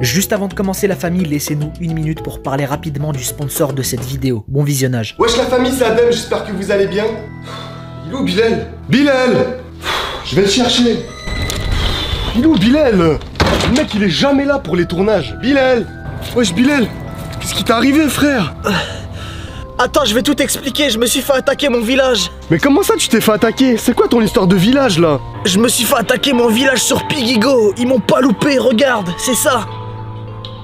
Juste avant de commencer la famille, laissez-nous une minute pour parler rapidement du sponsor de cette vidéo. Bon visionnage. Wesh la famille, c'est Adem, j'espère que vous allez bien. Il est où Bilal? Bilal Je vais le chercher. Il est où Bilal? Le mec il est jamais là pour les tournages. Bilal Wesh Bilal Qu'est-ce qui t'est arrivé frère? Attends, je vais tout expliquer. Je me suis fait attaquer mon village. Mais comment ça tu t'es fait attaquer? C'est quoi ton histoire de village là? Je me suis fait attaquer mon village sur Pigigo. Ils m'ont pas loupé, regarde, c'est ça.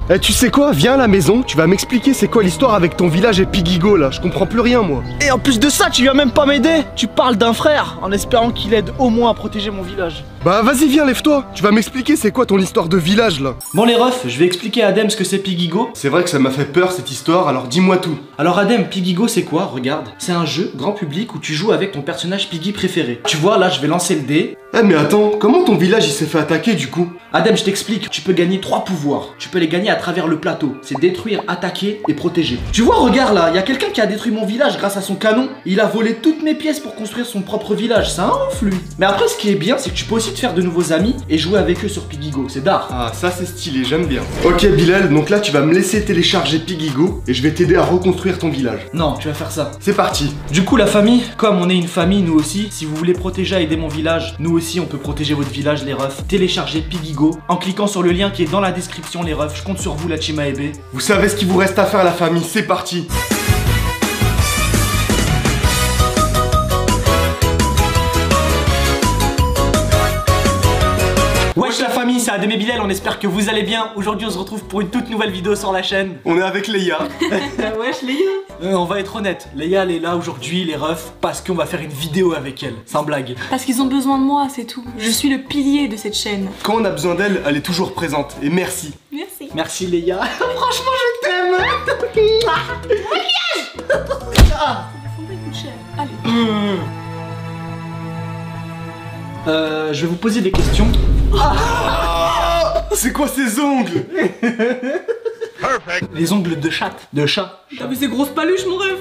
Eh tu sais quoi? Viens à la maison, tu vas m'expliquer c'est quoi l'histoire avec ton village et Pigigo là. Je comprends plus rien moi. Et en plus de ça, tu viens même pas m'aider. Tu parles d'un frère en espérant qu'il aide au moins à protéger mon village. Bah vas-y viens, lève-toi. Tu vas m'expliquer c'est quoi ton histoire de village là. Bon les refs, je vais expliquer à Adem ce que c'est Pigigo. C'est vrai que ça m'a fait peur cette histoire, alors dis-moi tout. Alors Adem, Pigigo c'est quoi? Regarde, c'est un jeu grand public où tu joues avec ton personnage Piggy préféré. Tu vois là, je vais lancer le dé. Eh mais attends, comment ton village il s'est fait attaquer du coup? Adem, je t'explique, tu peux gagner trois pouvoirs. Tu peux les gagner à travers le plateau. C'est détruire, attaquer et protéger. Tu vois, regarde là, il y a quelqu'un qui a détruit mon village grâce à son canon. Il a volé toutes mes pièces pour construire son propre village. C'est un ouf lui. Mais après, ce qui est bien, c'est que tu peux aussi te faire de nouveaux amis et jouer avec eux sur Pigigo. C'est d'art. Ah ça c'est stylé, j'aime bien. Ok Bilal, donc là tu vas me laisser télécharger Pigigo et je vais t'aider à reconstruire ton village. Non, tu vas faire ça. C'est parti. Du coup, la famille, comme on est une famille, nous aussi, si vous voulez protéger et aider mon village, nous aussi, on peut protéger votre village, les refs. Téléchargez Pigigo en cliquant sur le lien qui est dans la description, les refs. Je compte sur vous, la Chima Ebe. Vous savez ce qu'il vous reste à faire la famille, c'est parti. C'est Adem et Bilal, on espère que vous allez bien. Aujourd'hui, on se retrouve pour une toute nouvelle vidéo sur la chaîne. On est avec Leia. Wesh Léa Euh, On va être honnête, Léa elle est là aujourd'hui, les refs, parce qu'on va faire une vidéo avec elle, sans blague. Parce qu'ils ont besoin de moi, c'est tout. Je suis le pilier de cette chaîne. Quand on a besoin d'elle, elle est toujours présente. Et merci. Merci. Merci Léa. Franchement, je t'aime. Chaîne. Allez. Euh, je vais vous poser des questions. C'est quoi ces ongles Les ongles de chat. De chat. T'as vu ces grosses paluches, mon rêve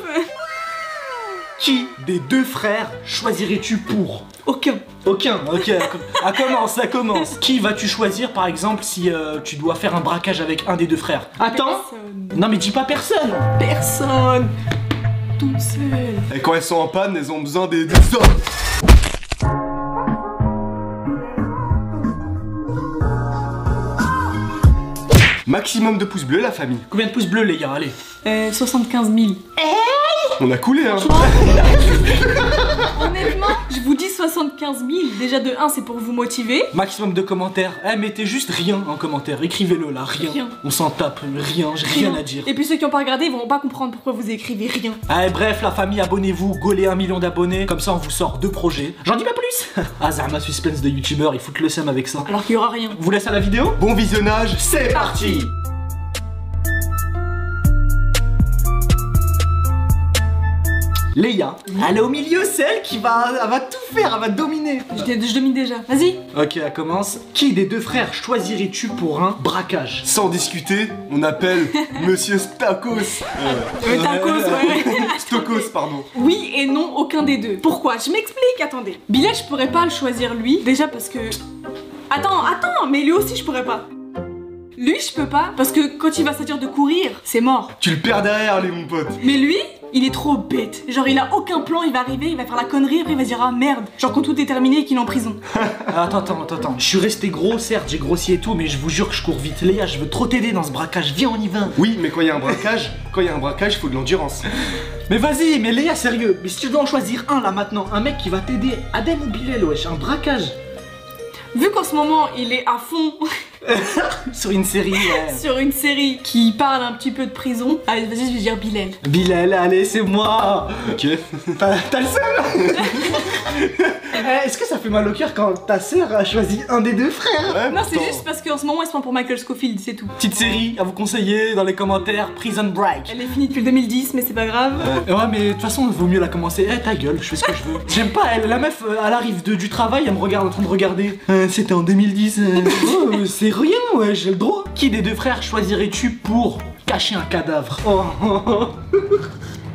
Qui des deux frères choisirais-tu pour? Aucun. Aucun, ok. Ça commence, ça commence. Qui vas-tu choisir par exemple si euh, tu dois faire un braquage avec un des deux frères? Attends. Personne. Non mais dis pas personne. Personne. Toute seule. Et quand elles sont en panne, elles ont besoin des, des hommes. Maximum de pouces bleus la famille. Combien de pouces bleus Léa Allez. Euh, 75 000. On a coulé hein. Honnêtement, je vous dis 75 000. Déjà de 1, c'est pour vous motiver. Maximum de commentaires. Eh, mettez juste rien en commentaire. Écrivez-le là, rien. Rien. On s'en tape, rien, j'ai rien à dire. Et puis ceux qui ont pas regardé, ils vont pas comprendre pourquoi vous écrivez rien. Allez, bref, la famille, abonnez-vous, gaulez un million d'abonnés. Comme ça, on vous sort deux projets. J'en dis pas plus. ah, Zama suspense de youtubeur, il foutent le seum avec ça. Alors qu'il y aura rien. On vous laisse à la vidéo? Bon visionnage, C'est parti Léa, elle est au milieu, celle qui va, elle va tout faire, elle va dominer. Je, domine déjà. Vas-y. Ok, elle commence. Qui des deux frères choisirais-tu pour un braquage? Sans discuter, on appelle Monsieur Stakos. Euh, tacos, ouais. Stokos, pardon. Oui et non, aucun des deux. Pourquoi? Je m'explique, attendez. Bilal, je pourrais pas le choisir lui, déjà parce que... Attends, attends, mais lui aussi je pourrais pas. Lui, je peux pas, parce que quand il va s'agir de courir, c'est mort. Tu le perds derrière, les mon pote. Mais lui, il est trop bête. Genre, il a aucun plan, il va arriver, il va faire la connerie, après il va dire ah merde. Genre, quand tout est terminé et qu'il est en prison. Attends, attends, attends, attends. Je suis resté gros, certes, j'ai grossi et tout, mais je vous jure que je cours vite. Léa, je veux trop t'aider dans ce braquage. Viens, on y va. Oui, mais quand il y a un braquage, quand il y a un braquage, il faut de l'endurance. Mais vas-y, mais Léa, sérieux. Mais si tu dois en choisir un là maintenant, un mec qui va t'aider, Adem ou Bilal, wesh, un braquage. Vu qu'en ce moment, il est à fond Sur une série, sur une série qui parle un petit peu de prison, allez, vas-y, je vais dire Bilal. Bilal, allez, c'est moi. Ok. T'as le seum Eh, Est-ce que ça fait mal au cœur quand ta sœur a choisi un des deux frères Ouais, Non, c'est juste parce qu'en ce moment, il se prend pour Michael Scofield, c'est tout. Petite série à vous conseiller dans les commentaires, Prison Break. Elle est finie depuis le 2010, mais c'est pas grave. Ouais, mais de toute façon, il vaut mieux la commencer. Eh, ta gueule, je fais ce que je veux. J'aime pas, elle, la meuf, euh, elle arrive de- du travail, elle me regarde en train de regarder. Euh, C'était en 2010. euh. Oh, euh, c'est rien, ouais, j'ai le droit. Qui des deux frères choisirais-tu pour cacher un cadavre? Oh, oh, oh.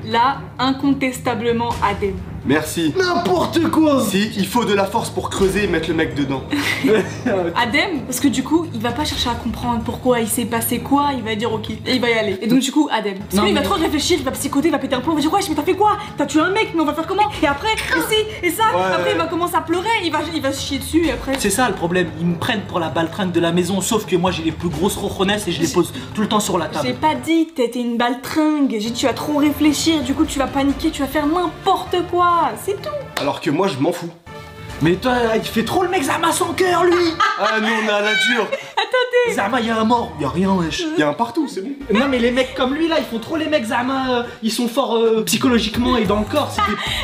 Là, incontestablement, Adem. Merci. N'importe quoi Si, il faut de la force pour creuser et mettre le mec dedans. Adem, parce que du coup, il va pas chercher à comprendre pourquoi il s'est passé quoi, il va dire ok, et il va y aller. Et donc, du coup, Adem. Parce Non, qu'il va mais- trop réfléchir, il va psychoter, il va péter un plomb, il va dire wesh, mais t'as fait quoi? T'as tué un mec, mais on va faire comment? Et après, et si, et ça, Ouais, après, il va commencer à pleurer, il va, il va se chier dessus, et après. C'est ça le problème, ils me prennent pour la baltringue de la maison, sauf que moi j'ai les plus grosses rochonnesses et je les pose tout le temps sur la J'ai table. pas dit que t'étais une baltringue, j'ai dit tu vas trop réfléchir, du coup tu vas paniquer, tu vas faire n'importe quoi, c'est tout. Alors que moi, je m'en fous. Mais toi, il fait trop le mec Zama sans cœur lui Ah, nous, on est à la dure. Zama, il y a un mort, y a rien wesh. Il y a un partout, c'est bon. Non mais les mecs comme lui là, ils font trop les mecs Zama, euh, ils sont forts euh, psychologiquement et dans le corps,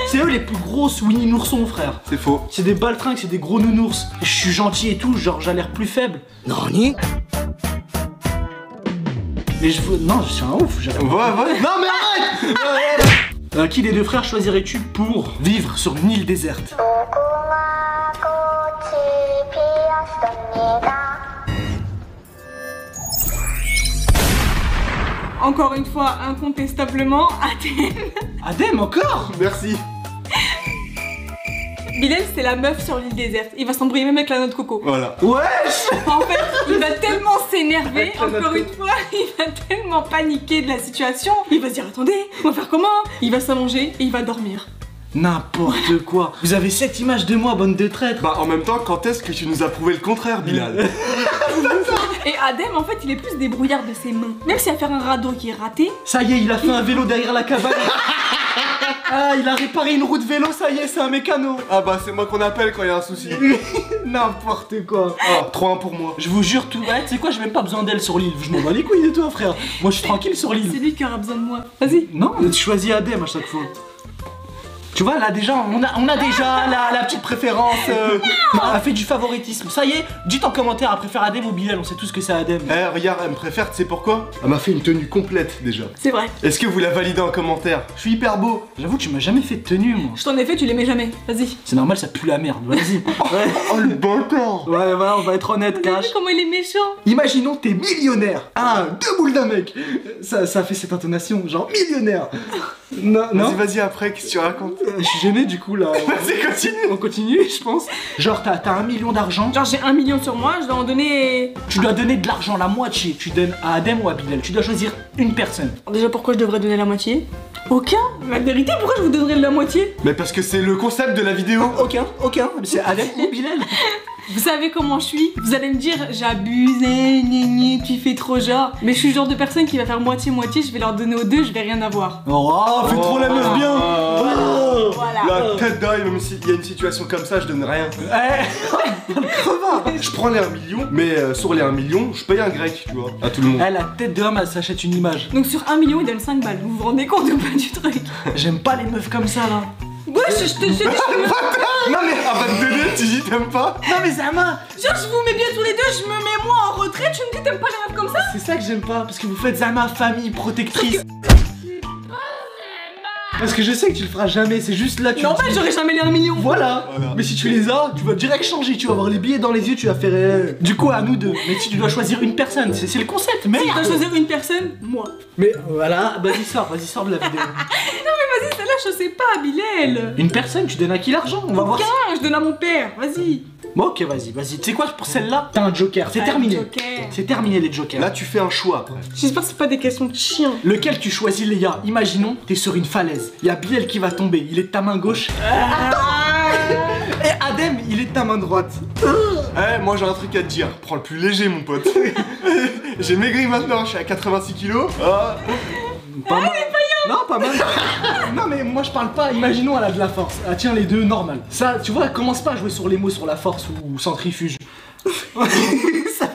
c'est eux les plus grosses Winnie Nourson frère. C'est faux. C'est des baltringues, c'est des gros nounours. Je suis gentil et tout, genre j'ai l'air plus faible. Non ni Mais je veux... Non, je suis un ouf, Ouais, ouais. Non, mais arrête Qui des deux frères choisirais-tu pour vivre sur une île déserte Encore une fois, incontestablement, Adem. Adem encore? Merci. Bilal c'est la meuf sur l'île déserte, il va s'embrouiller même avec la noix de coco. Voilà. Wesh En fait, il va tellement s'énerver, encore une fois, il va tellement paniquer de la situation, il va se dire attendez, on va faire comment? Il va s'allonger et il va dormir. N'importe quoi. Vous avez cette image de moi, bande de traîtres. Bah, en même temps, quand est-ce que tu nous as prouvé le contraire, Bilal? Et Adem en fait il est plus débrouillard de ses mains. Même s'il va faire un radeau qui est raté, Ça y est, il a fait un vélo derrière la cabane Ah, il a réparé une roue de vélo, ça y est, c'est un mécano Ah, bah, c'est moi qu'on appelle quand il y a un souci. N'importe quoi Ah, 3-1 pour moi. Je vous jure, tout. Tu sais quoi, j'ai même pas besoin d'elle sur l'île. Je m'en bats les couilles de toi, frère. Moi, je suis tranquille sur c'est l'île. lui qui aura besoin de moi. Vas-y. Non, tu choisis Adem à chaque fois. Tu vois, là déjà, on a, on a déjà la, la petite préférence. Euh, elle fait du favoritisme. Ça y est, dites en commentaire, elle préfère Adem ou Bilal, on sait tous que c'est Adem. Eh, regarde, elle me préfère, tu sais pourquoi? Elle m'a fait une tenue complète déjà. C'est vrai. Est-ce que vous la validez en commentaire? Je suis hyper beau. J'avoue, tu m'as jamais fait de tenue, moi. Je t'en ai fait, tu l'aimais jamais. Vas-y. C'est normal, ça pue la merde. Vas-y. Ouais, Oh, le bâtard ouais, ouais, on va être honnête, cash. vu comment il est méchant Imaginons t'es millionnaire. Ah, deux boules d'un mec. Ça, ça fait cette intonation, genre millionnaire. Non, non. Vas-y, vas-y, après, qu'est-ce que tu racontes? Je suis gêné du coup là. Vas-y, continue On continue, je pense. Genre, t'as t'as un million d'argent. Genre j'ai un million sur moi, je dois en donner. Tu dois donner de l'argent, la moitié. Tu donnes à Adem ou à Bilal. Tu dois choisir une personne. Déjà pourquoi je devrais donner la moitié? Aucun La vérité, pourquoi je vous donnerais la moitié? Mais parce que c'est le concept de la vidéo. Aucun, aucun. C'est Adem ou Bilal. Vous savez comment je suis Vous allez me dire j'abuse, tu fais trop genre. Mais je suis le genre de personne qui va faire moitié-moitié, je vais leur donner aux deux, je vais rien avoir. Oh, fais trop la meuf bien. Oh. Voilà. La tête d'œil, même s'il y a une situation comme ça, je donne rien. Eh, Je prends les 1 million, mais euh, sur les 1 million, je paye un grec, tu vois, à tout le monde. eh, la tête de homme, elle s'achète une image. Donc sur un million, il donne 5 balles. Vous vous rendez compte ou pas du truc? J'aime pas les meufs comme ça là. Ouais, je, je te je te dis, je me- Non mais avant de donner, tu dis t'aimes pas Non mais Zama, Genre, je vous mets bien tous les deux, je me mets moi en retrait, tu me dis t'aimes pas les meufs comme ça c'est ça que j'aime pas parce que vous faites Zama famille protectrice. Parce que je sais que tu le feras jamais, c'est juste là tu Mais en fait, dis- j'aurais jamais les 1 million. Voilà. Voilà. Mais si tu les as, tu vas direct changer, tu vas avoir les billets dans les yeux, tu vas faire. euh, Du coup, à nous deux. Mais si tu dois choisir une personne, c'est c'est le concept. Si je dois choisir une personne, moi. Mais voilà, vas-y, sors, vas-y, sors de la vidéo. Je sais pas, Bilal. une personne, tu donnes à qui l'argent On va voir. Aucun, je donne à mon père, vas-y. Bon, ok, vas-y, vas-y. Tu sais quoi, pour celle-là, t'as un joker, c'est Ah, terminé. C'est terminé les jokers. Là, tu fais un choix après. J'espère que c'est pas des questions de chien. Lequel tu choisis, les gars Imaginons, t'es sur une falaise. Il y a Biel qui va tomber, il est de ta main gauche. Et Adem, il est de ta main droite. Eh, moi j'ai un truc à te dire. Prends le plus léger, mon pote. j'ai maigri maintenant, je suis à 86 kilos. Ah. Pas mal. Non, pas mal. non, mais moi je parle pas. Imaginons, elle a de la force. Elle tient les deux, normal. Ça, tu vois, commence pas à jouer sur les mots sur la force ou centrifuge.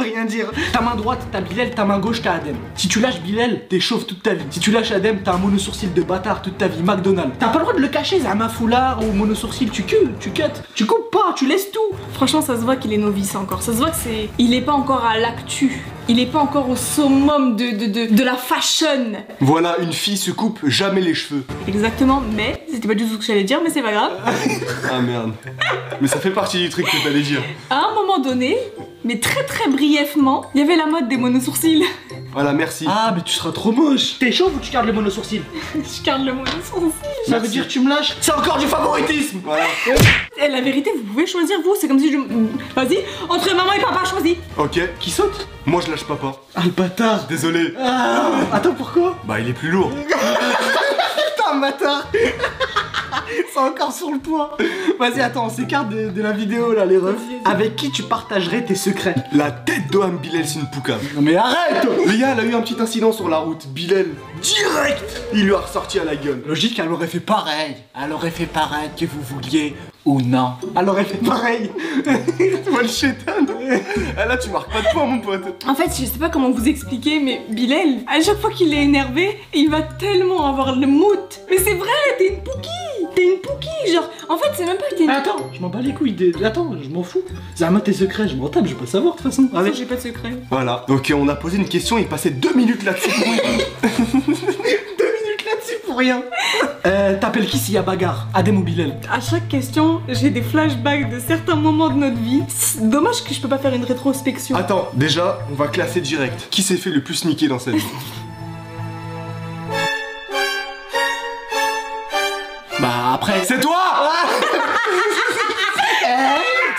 Rien dire. Ta main droite, t'as Bilal, ta main gauche, t'as Adem. Si tu lâches Bilal, t'es chauve toute ta vie. Si tu lâches Adem, t'as un monosourcil de bâtard toute ta vie, McDonald's. T'as pas le droit de le cacher, Zama foulard ou monosourcil, tu cules, tu cut. Tu coupes pas, tu laisses tout. Franchement, ça se voit qu'il est novice encore. Ça se voit que c'est. Il est pas encore à l'actu. Il est pas encore au summum de, de, de, de la fashion. Voilà, une fille se coupe jamais les cheveux. Exactement, mais c'était pas du tout ce que j'allais dire, mais c'est pas grave. Ah merde. Mais ça fait partie du truc que t'allais dire. À un moment donné, mais très très brièvement, il y avait la mode des monosourcils. Voilà, merci. Ah, mais tu seras trop moche. T'es chaud ou tu gardes le monosourcil Je garde le monosourcil. Ça veut dire que tu me lâches C'est encore du favoritisme Voilà. Et la vérité, vous pouvez choisir vous, c'est comme si je. Vas-y, entre maman et papa, choisis. Ok. Qui saute Moi, je lâche papa. Ah, le bâtard Désolé. Ah, Attends, pourquoi Bah, il est plus lourd. Putain, bâtard C'est encore sur le poids Vas-y, attends, on s'écarte de, de la vidéo là, les refs. Avec qui tu partagerais tes secrets? La tête d'Oham Bilal Sinpouka. Non mais arrête Les gars, elle a eu un petit incident sur la route. Bilal, direct, il lui a ressorti à la gueule. Logique, elle aurait fait pareil. Elle aurait fait pareil, que vous vouliez ou non. Elle aurait fait pareil. Tu vois le chétan Ah là, tu marques pas de points, mon pote. En fait, je sais pas comment vous expliquer, mais Bilal, à chaque fois qu'il est énervé, il va tellement avoir le mout. Mais c'est vrai, t'es une pouki T'es une pouki Genre, en fait, c'est même pas que t'es une. Attends, je m'en bats les couilles. des- Attends, je m'en fous. Zama, tes secrets, je m'en tape, je veux pas savoir de toute façon. Allez, Allez. j'ai pas de secret. Voilà. Donc, on a posé une question, il passait deux minutes là-dessus. Deux minutes là-dessus pour rien. Euh, t'appelles qui s'il y a bagarre? Adem ou Bilal? À chaque question, j'ai des flashbacks de certains moments de notre vie. Dommage que je peux pas faire une rétrospection. Attends, déjà, on va classer direct. Qui s'est fait le plus niquer dans sa vie? C'est toi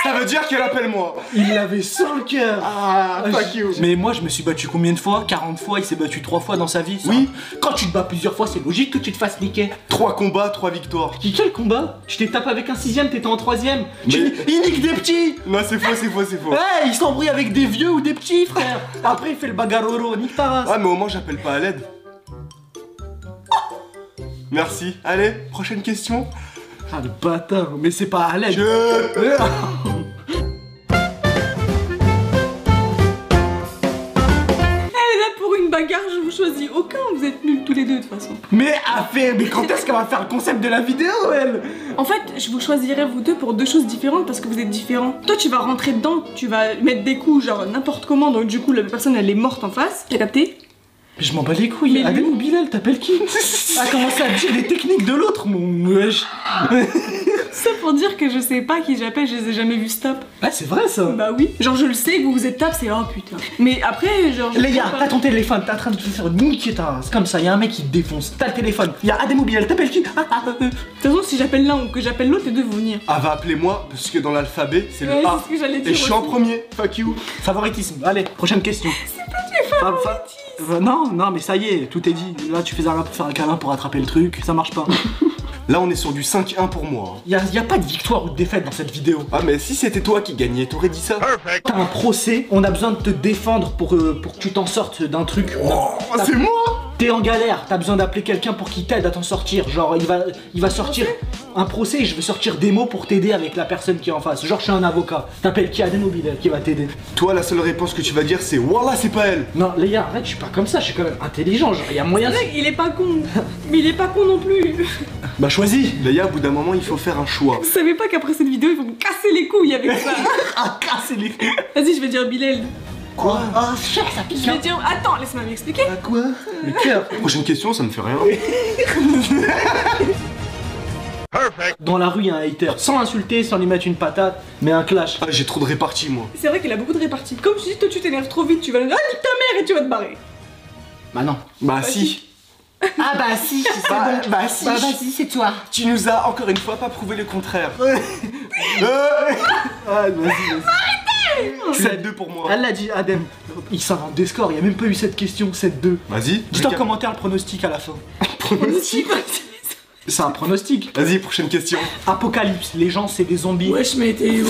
Ça veut dire qu'elle appelle moi. Il l'avait sur le cœur. Ah, fuck you. Mais moi, je me suis battu combien de fois 40 fois, il s'est battu 3 fois dans sa vie. ça. Oui. Quand tu te bats plusieurs fois, c'est logique que tu te fasses niquer. Trois combats, trois victoires. Qui quel combat Tu t'es tapé avec un sixième, t'étais en troisième. Tu- Mais- Il nique des petits Non, c'est faux, c'est faux, c'est faux. Ouais, il s'embrouille avec des vieux ou des petits, frère. Après, il fait le bagaroro, nique ta race. Ah, mais au moins, j'appelle pas à l'aide. Merci. Allez, prochaine question. Ah, le bâtard, mais c'est pas à l'aide. Je... Elle est là pour une bagarre, je vous choisis aucun, vous êtes nuls tous les deux de toute façon. Mais à faire, mais quand est-ce qu'elle va faire le concept de la vidéo, elle? En fait, je vous choisirais vous deux pour deux choses différentes parce que vous êtes différents. Toi, tu vas rentrer dedans, tu vas mettre des coups, genre n'importe comment, donc du coup, la personne elle est morte en face. T'as capté? Mais je m'en bats les couilles. Mais Adem lui- ou Bilal, t'appelles qui A commencé à dire les techniques de l'autre, mon wesh. Ça pour dire que je sais pas qui j'appelle, je les ai jamais vus stop. Ah, c'est vrai ça. Bah oui. Genre, je le sais que vous vous êtes tap, c'est oh putain. Mais après, genre. je Les sais gars, pas. t'as ton téléphone, t'es en train de te faire niquer ta. C'est comme ça, y'a un mec qui te défonce. T'as le téléphone, y'a Adem ou Bilal, t'appelles qui Ah, ah, euh, De toute façon, si j'appelle l'un ou que j'appelle l'autre, les deux vont venir. Ah, va appeler moi, parce que dans l'alphabet, c'est Ouais, le A. c'est ce que j'allais Et dire je suis en aussi. premier. Fuck you. Favoritisme. Allez, prochaine question. C'est pas du favoritisme. Non, non, mais ça y est, tout est dit. Là, tu fais un pour faire un câlin pour attraper le truc, ça marche pas. Là, on est sur du 5-1 pour moi. hein. y, a, y a pas de victoire ou de défaite dans cette vidéo. Ah, mais si c'était toi qui gagnais, t'aurais dit ça T'as un procès, on a besoin de te défendre pour, euh, pour que tu t'en sortes d'un truc. Oh, c'est moi T'es en galère, t'as besoin d'appeler quelqu'un pour qu'il t'aide à t'en sortir. Genre, il va, il va sortir un procès et je vais sortir des mots pour t'aider avec la personne qui est en face. Genre, je suis un avocat. T'appelles qui? Bilal qui va t'aider Toi, la seule réponse que tu vas dire, c'est Wallah, c'est pas elle. Non, les gars, arrête, je suis pas comme ça, je suis quand même intelligent. Genre, y a moyen de. Mec, il est pas con. Mais il est pas con non plus. Bah, choisis Léa, au bout d'un moment, il faut faire un choix. Vous savez pas qu'après cette vidéo, ils vont me casser les couilles avec ça. Ah, casser les. Vas-y, je vais dire Bilal. Quoi Ah, cher, ça pique. Je vais dire. Attends, laisse-moi m'expliquer. Ah, quoi Le cœur. Prochaine question, ça me fait rien. Dans la rue, y a un hater. Sans insulter, sans lui mettre une patate, mais un clash. Ah, j'ai trop de réparties, moi. C'est vrai qu'il a beaucoup de réparties. Comme je dis, toi tu t'énerves trop vite, tu vas lui dire Ah, nique ta mère et tu vas te barrer. Bah, non. Bah, si. Ah, bah, si, c'est Bah, bah, si. Bah, vas-y, c'est toi. Tu nous as encore une fois pas prouvé le contraire. Euh, Ah, vas-y, vas-y. 7-2 pour moi. Elle l'a dit, Adem. Il s'invente des scores, il y a même pas eu cette question, 7-2. Vas-y. Dis-toi en commentaire le pronostic à la fin. pronostic. C'est un pronostic. Vas-y, prochaine question. Apocalypse, les gens c'est des zombies. Wesh, mais t'es.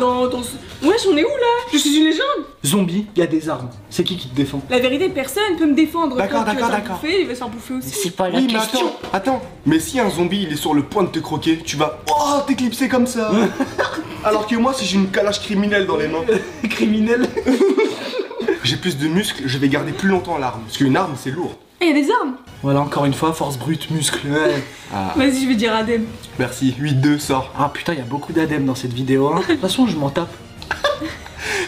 Dans, dans ce- Wesh, on est où là? Je suis une légende Zombies, il y a des armes. C'est qui qui te défend? La vérité, personne peut me défendre. D'accord, d'accord, d'accord. il va se faire bouffer aussi. pas Oui, mais attends, attends. Mais si un zombie il est sur le point de te croquer, tu vas oh t'éclipser comme ça. Alors que moi, si j'ai une calage criminelle dans les mains, Criminel. j'ai plus de muscles, je vais garder plus longtemps l'arme. Parce qu'une arme c'est lourd. Eh, y a des armes Voilà, encore une fois, force brute, muscle. Ouais. Vas-y, je vais dire Adem. Merci, 8-2 sort. Ah putain, il y a beaucoup d'adem dans cette vidéo. hein. De toute façon, je m'en tape.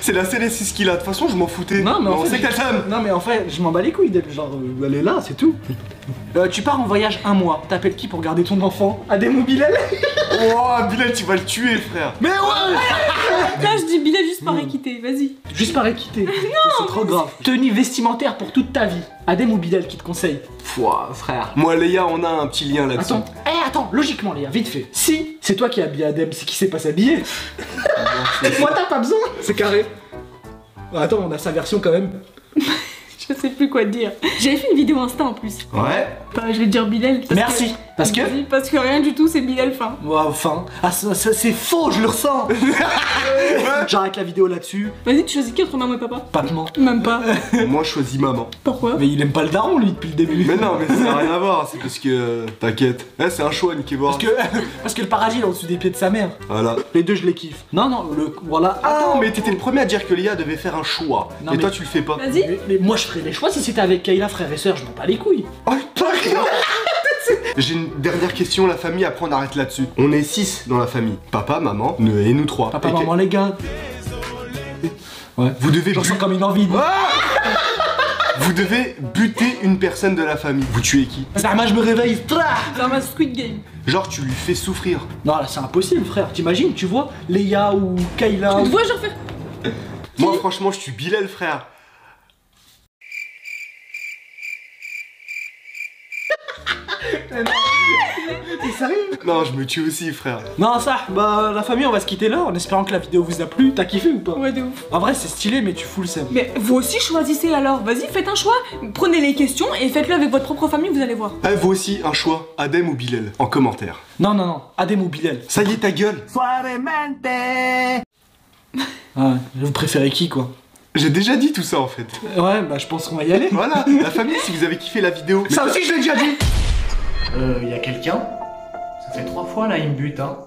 C'est la seule 6 qu'il a. De toute façon, je m'en foutais. Non, mais en on fait, sait qu'elle t'aime. Non, mais en fait, je m'en bats les couilles d'elle. Genre, euh, elle est là, c'est tout. Euh, tu pars en voyage un mois. T'appelles qui pour garder ton enfant? Adem ou Bilal? Oh, Bilal, tu vas le tuer, frère. Mais ouais Là, je dis Bilal juste par équité, vas-y. Juste par équité. c'est trop grave. Tenue vestimentaire pour toute ta vie. Adem ou Bilal qui te conseille Pouah, frère. Moi, Léa, on a un petit lien là-dessus. Attends, eh attends, logiquement Léa, vite fait. Si c'est toi qui as habillé Adem, c'est qui sait pas s'habiller. Moi t'as pas besoin, c'est carré. Attends, on a sa version quand même. Je sais plus quoi te dire. J'avais fait une vidéo Insta en plus. Ouais. Bah, je vais dire Bilal. parce Merci. que- Parce que Parce que rien du tout, c'est Bilal fin. Ouais, enfin, ah, ça- ça, c'est faux, je le ressens. J'arrête la vidéo là-dessus. Vas-y, tu choisis qui entre maman et papa? Pas de ment. Même pas. Moi, je choisis maman. Pourquoi? Mais il aime pas le daron lui depuis le début. Mais non, mais ça n'a rien à voir. C'est parce que. T'inquiète. Eh, c'est un choix, niquez voir. Parce que, parce que le paradis il est au-dessus des pieds de sa mère. Voilà. Les deux, je les kiffe. Non, non, le. Voilà. Attends, mais t'étais le premier à dire que Léa devait faire un choix. Non, et mais- toi, tu le fais pas. Vas-y. Mais, mais moi, je ferais des choix si c'était avec Kayla, frère et sœur, je m'en bats les couilles. Oh. J'ai une dernière question, la famille, après on arrête là-dessus. On est 6 dans la famille. Papa, maman, nous- et nous trois. Papa, Et que- maman, les gars. Ouais. Vous devez, J'en bu- sens comme une envie. vous devez buter une personne de la famille. Vous tuez qui Zama, je me réveille. Tra Dans ma Squid Game. Genre, tu lui fais souffrir. Non, là, c'est impossible, frère. T'imagines, tu vois, Léa ou Kayla. Tu ou- vois, genre faire. Moi, franchement, je suis Bilal, frère. T'es sérieux Non, je me tue aussi, frère. Non, ça, bah, la famille, on va se quitter là en espérant que la vidéo vous a plu. T'as kiffé ou pas Ouais, de ouf. En vrai, c'est stylé, mais tu fous le seum. Mais vous aussi choisissez alors. Vas-y, faites un choix. Prenez les questions et faites-le avec votre propre famille, vous allez voir. Eh, vous aussi, un choix, Adem ou Bilal, en commentaire. Non, non, non, Adem ou Bilal. Ça y est, ta gueule. Ah, vous préférez qui, quoi? J'ai déjà dit tout ça, en fait. Ouais, bah, je pense qu'on va y aller. Voilà, la famille, si vous avez kiffé la vidéo. Ça aussi, je l'ai déjà dit Euh, y a quelqu'un? Ça fait trois fois là, il me bute, hein.